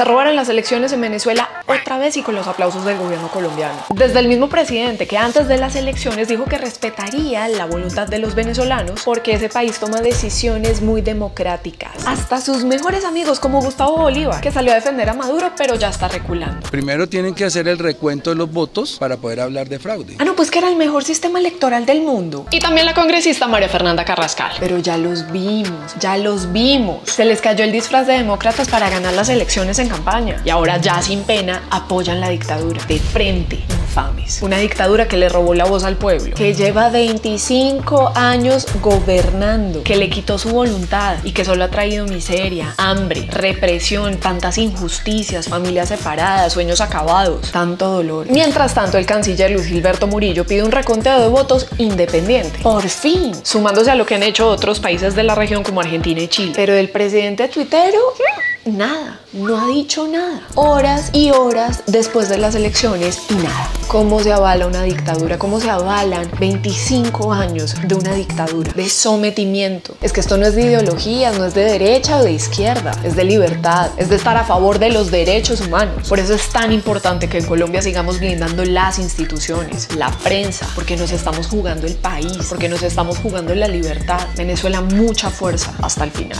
se robaran las elecciones en Venezuela otra vez y con los aplausos del gobierno colombiano. Desde el mismo presidente que antes de las elecciones dijo que respetaría la voluntad de los venezolanos porque ese país toma decisiones muy democráticas. Hasta sus mejores amigos como Gustavo Bolívar, que salió a defender a Maduro pero ya está reculando. Primero tienen que hacer el recuento de los votos para poder hablar de fraude. Ah, no, pues que era el mejor sistema electoral del mundo. Y también la congresista María Fernanda Carrascal. Pero ya los vimos, ya los vimos. Se les cayó el disfraz de demócratas para ganar las elecciones en campaña. Y ahora ya sin pena apoyan la dictadura. De frente, infames. Una dictadura que le robó la voz al pueblo. Que lleva 25 años gobernando. Que le quitó su voluntad y que solo ha traído miseria, hambre, represión, tantas injusticias, familias separadas, sueños acabados, tanto dolor. Mientras tanto, el canciller Luis Gilberto Murillo pide un reconteo de votos independiente. Por fin, sumándose a lo que han hecho otros países de la región como Argentina y Chile. Pero el presidente tuitero nada, no ha dicho nada. Horas y horas después de las elecciones y nada. ¿Cómo se avala una dictadura? ¿Cómo se avalan 25 años de una dictadura, de sometimiento? Es que esto no es de ideologías, no es de derecha o de izquierda, es de libertad, es de estar a favor de los derechos humanos. Por eso es tan importante que en Colombia sigamos blindando las instituciones, la prensa, porque nos estamos jugando el país, porque nos estamos jugando la libertad. Venezuela mucha fuerza hasta el final.